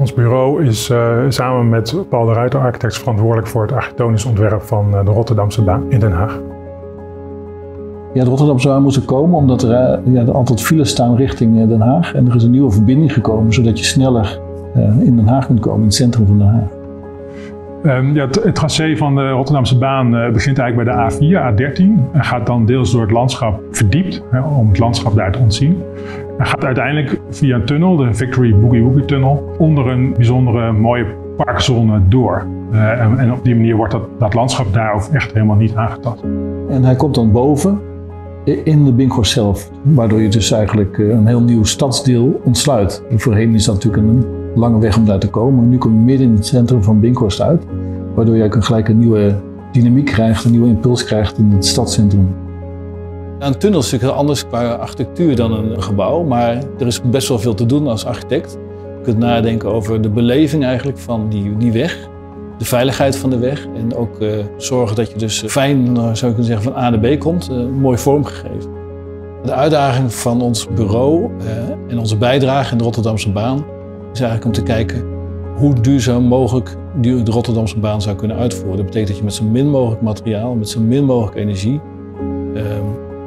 Ons bureau is uh, samen met Paul de Ruiter Architects verantwoordelijk voor het architectonisch ontwerp van uh, de Rotterdamse baan in Den Haag. Ja, de Rotterdamse baan moest er komen omdat er uh, ja, altijd files staan richting Den Haag. En er is een nieuwe verbinding gekomen zodat je sneller in Den Haag kunt komen, in het centrum van Den Haag. Um, ja, het, het, tracé van de Rotterdamse baan uh, begint eigenlijk bij de A4, A13 en gaat dan deels door het landschap verdiept hè, om het landschap daar te ontzien. En gaat uiteindelijk via een tunnel, de Victory Boogie Woogie Tunnel, onder een bijzondere mooie parkzone door. Uh, en, en, op die manier wordt dat, dat landschap daar ook echt helemaal niet aangetast. En hij komt dan boven in de Binkhorst zelf, waardoor je dus eigenlijk een heel nieuw stadsdeel ontsluit. En voorheen is dat natuurlijk een lange weg om daar te komen. Nu kom je midden in het centrum van Binkhorst uit, waardoor je gelijk een nieuwe dynamiek krijgt, een nieuwe impuls krijgt in het stadscentrum. Een tunnel is natuurlijk heel anders qua architectuur dan een gebouw, maar er is best wel veel te doen als architect. Je kunt nadenken over de beleving eigenlijk van die, die weg, de veiligheid van de weg en ook uh, zorgen dat je dus fijn, zou je kunnen zeggen, van A naar B komt, uh, mooi vormgegeven. De uitdaging van ons bureau en onze bijdrage in de Rotterdamse baan is eigenlijk om te kijken hoe duurzaam mogelijk de Rotterdamse baan zou kunnen uitvoeren. Dat betekent dat je met zo min mogelijk materiaal, met zo min mogelijk energie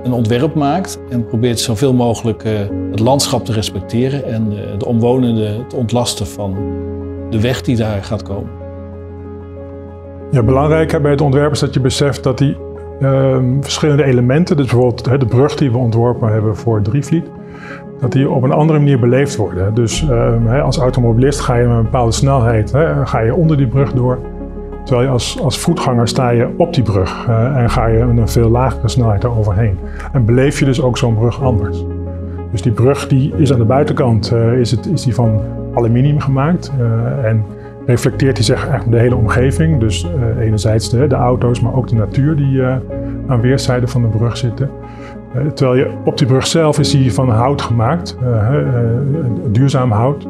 een ontwerp maakt en probeert zoveel mogelijk het landschap te respecteren en de omwonenden te ontlasten van de weg die daar gaat komen. Ja, belangrijk bij het ontwerp is dat je beseft dat die uh, verschillende elementen, dus bijvoorbeeld de brug die we ontworpen hebben voor Drievliet, dat die op een andere manier beleefd worden. Dus uh, als automobilist ga je met een bepaalde snelheid, hè, ga je onder die brug door. Terwijl je als, als voetganger sta je op die brug uh, en ga je met een veel lagere snelheid eroverheen. En beleef je dus ook zo'n brug anders. Dus die brug die is aan de buitenkant uh, is het, is die van aluminium gemaakt en reflecteert hij zich echt de hele omgeving. Dus enerzijds de, de, auto's, maar ook de natuur die aan weerszijden van de brug zitten. Terwijl je op die brug zelf is die van hout gemaakt, duurzaam hout.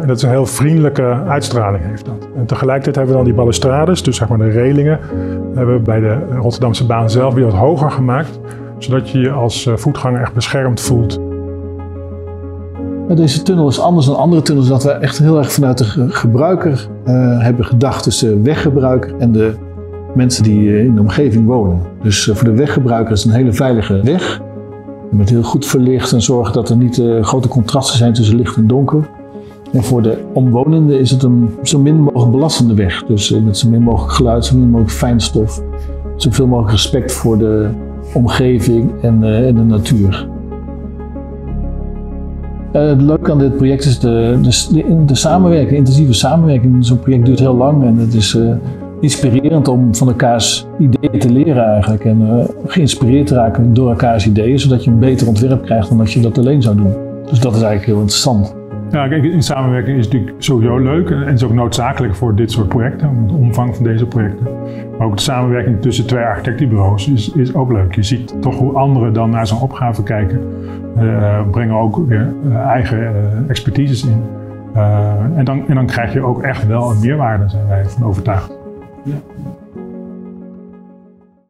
En dat is een heel vriendelijke uitstraling heeft dat. En tegelijkertijd hebben we dan die balustrades, dus zeg maar de relingen, hebben we bij de Rotterdamse baan zelf weer wat hoger gemaakt. Zodat je je als voetganger echt beschermd voelt. Deze tunnel is anders dan andere tunnels, dat we echt heel erg vanuit de gebruiker hebben gedacht. Dus de weggebruiker en de mensen die in de omgeving wonen. Dus voor de weggebruiker is het een hele veilige weg. Met heel goed verlicht en zorgen dat er niet grote contrasten zijn tussen licht en donker. En voor de omwonenden is het een zo min mogelijk belastende weg. Dus uh, met zo min mogelijk geluid, zo min mogelijk fijnstof. Zoveel mogelijk respect voor de omgeving en, en de natuur. het leuke aan dit project is de, de, de samenwerking, de intensieve samenwerking. Zo'n project duurt heel lang en het is inspirerend om van elkaars ideeën te leren eigenlijk. En geïnspireerd te raken door elkaars ideeën, zodat je een beter ontwerp krijgt dan als je dat alleen zou doen. Dus dat is eigenlijk heel interessant. Ja, kijk, in samenwerking is natuurlijk sowieso leuk en is ook noodzakelijk voor dit soort projecten, de omvang van deze projecten. Maar ook de samenwerking tussen twee architectenbureaus is, is ook leuk. Je ziet toch hoe anderen dan naar zo'n opgave kijken, uh, brengen ook weer uh, eigen uh, expertises in. en, dan, en dan krijg je ook echt wel een meerwaarde, zijn wij van overtuigd. Ja.